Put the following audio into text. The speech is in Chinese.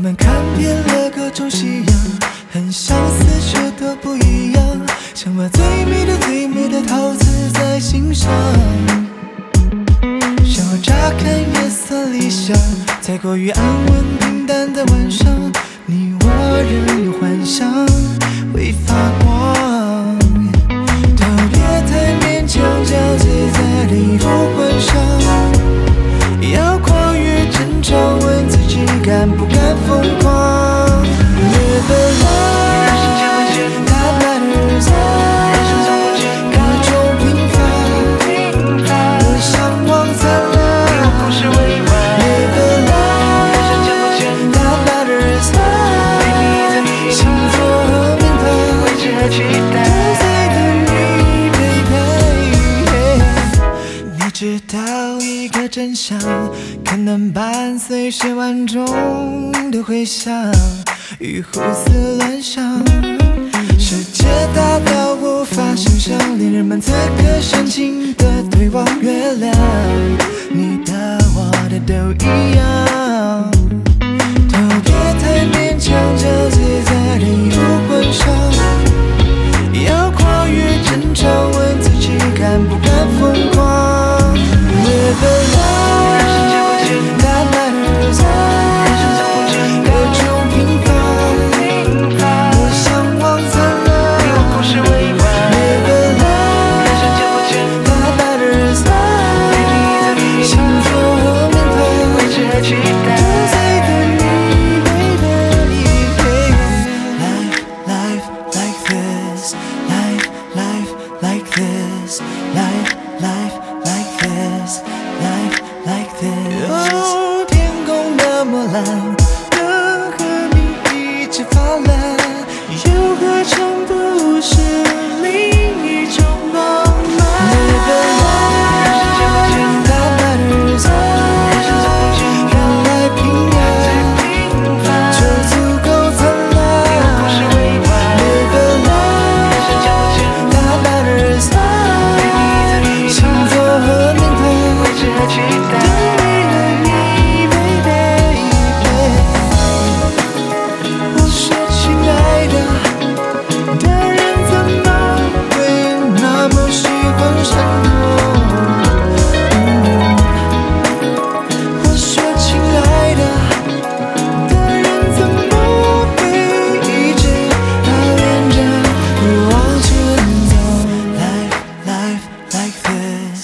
我们看遍了各种夕阳，很相似却都不一样，想把最美的最美的陶醉在心上。想要乍看月色理想，在过于安稳平淡的晚上，你我仍有幻想真相，可能伴随十万种的回响，与胡思乱想。世界大到无法想象，恋人们此刻深情地对望月亮。你的我的都一样，都别太勉强，将自在的衣服换上。要跨越争吵，问自己敢不敢你一起发